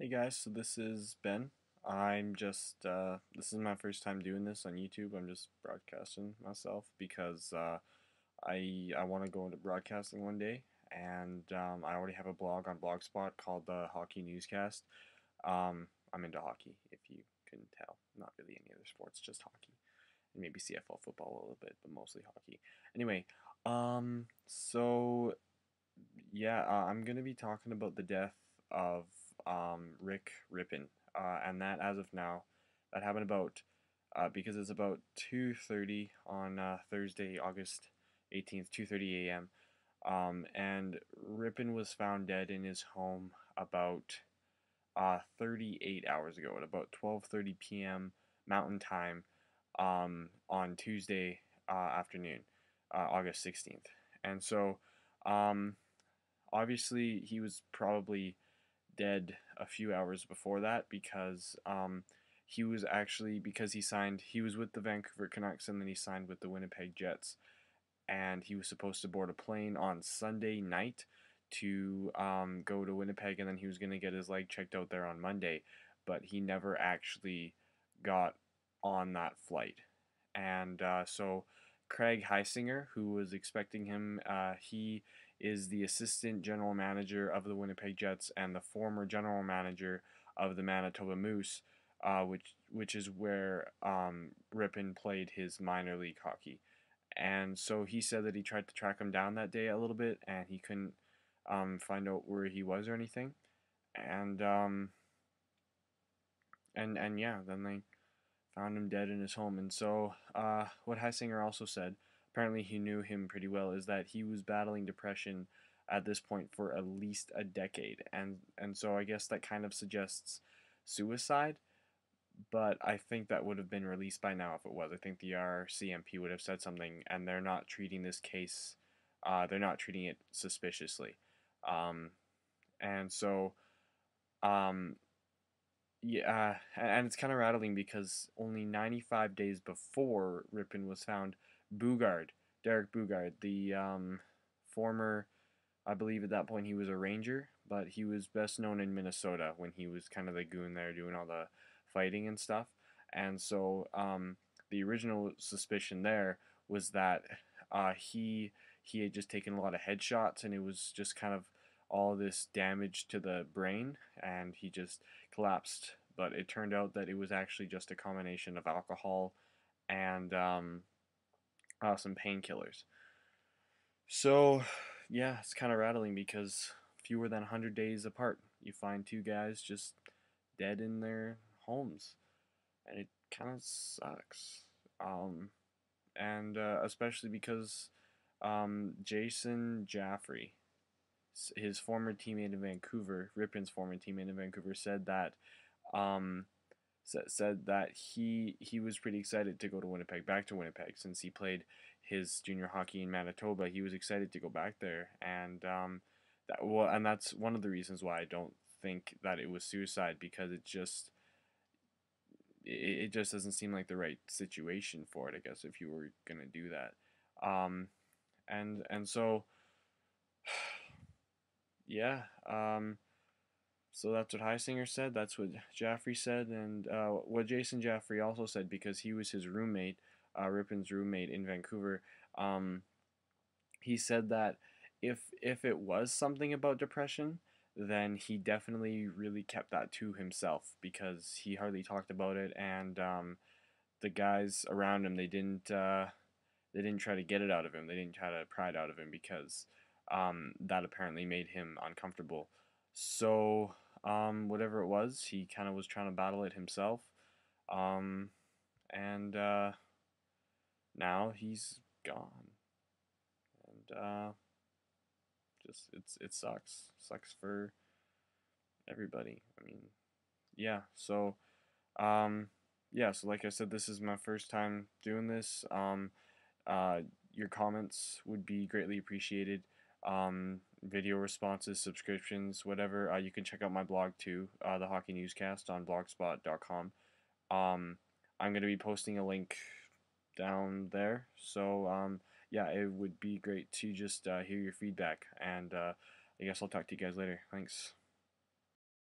Hey guys, so this is Ben. I'm just, uh, this is my first time doing this on YouTube. I'm just broadcasting myself because uh, I I want to go into broadcasting one day, and um, I already have a blog on Blogspot called the Hockey Newscast. Um, I'm into hockey, if you couldn't tell. Not really any other sports, just hockey, and maybe CFL football a little bit, but mostly hockey. Anyway, um, so yeah, uh, I'm gonna be talking about the death of um, Rick Rypien, uh, and that as of now, that happened about uh, because it's about 2:30 on uh, Thursday, August 18th, 2:30 a.m. Um, and Rypien was found dead in his home about uh, 38 hours ago at about 12:30 p.m. Mountain Time um, on Tuesday uh, afternoon, uh, August 16th. And so, um, obviously, he was probably dead a few hours before that because um, he was actually because he signed he was with the Vancouver Canucks and then he signed with the Winnipeg Jets. And he was supposed to board a plane on Sunday night to um, go to Winnipeg and then he was going to get his leg checked out there on Monday. But he never actually got on that flight. And uh, so Craig Heisinger who was expecting him uh, he is the assistant general manager of the Winnipeg Jets and the former general manager of the Manitoba Moose, uh, which which is where um, Rypien played his minor league hockey. And so he said that he tried to track him down that day a little bit, and he couldn't um, find out where he was or anything. And um, and and yeah, then they found him dead in his home. And so uh, what Heisinger also said apparently he knew him pretty well, is that he was battling depression at this point for at least a decade. And and so I guess that kind of suggests suicide. But I think that would have been released by now if it was. I think the RCMP would have said something, and they're not treating this case, uh, they're not treating it suspiciously. Um, and so, um, yeah, and it's kind of rattling because only 95 days before Rypien was found, Boogaard, Derek Boogaard, the um, former, I believe at that point he was a Ranger, but he was best known in Minnesota when he was kind of the goon there doing all the fighting and stuff. And so um, the original suspicion there was that uh, he he had just taken a lot of headshots and it was just kind of all this damage to the brain and he just collapsed. But it turned out that it was actually just a combination of alcohol and um, uh, some painkillers. So, yeah, it's kind of rattling because fewer than 100 days apart, you find two guys just dead in their homes. And it kind of sucks. Um, and uh, especially because um, Jason Jaffray, his former teammate in Vancouver, Rypien's former teammate in Vancouver, said that um, said that he he was pretty excited to go to Winnipeg, back to Winnipeg, since he played his junior hockey in Manitoba. He was excited to go back there, and um, that well, and that's one of the reasons why I don't think that it was suicide because it just it, it just doesn't seem like the right situation for it. I guess if you were gonna do that, um, and and so yeah. Um, so that's what Heisinger said. That's what Jaffray said, and uh, what Jason Jaffray also said because he was his roommate, uh, roommate in Vancouver. Um, he said that if if it was something about depression, then he definitely really kept that to himself because he hardly talked about it, and um, the guys around him they didn't uh, they didn't try to get it out of him. They didn't try to pry it out of him because um, that apparently made him uncomfortable. So um, whatever it was. He kind of was trying to battle it himself. Um, and uh, now he's gone. And uh, just it's it sucks. Sucks for everybody. I mean, yeah. So, um, yeah. So like I said, this is my first time doing this. Um, uh, your comments would be greatly appreciated. Um, video responses, subscriptions, whatever. Uh, you can check out my blog too, uh, the Hockey Newscast on blogspot.com. Um, I'm going to be posting a link down there. So, um, yeah, it would be great to just uh, hear your feedback. And uh, I guess I'll talk to you guys later. Thanks.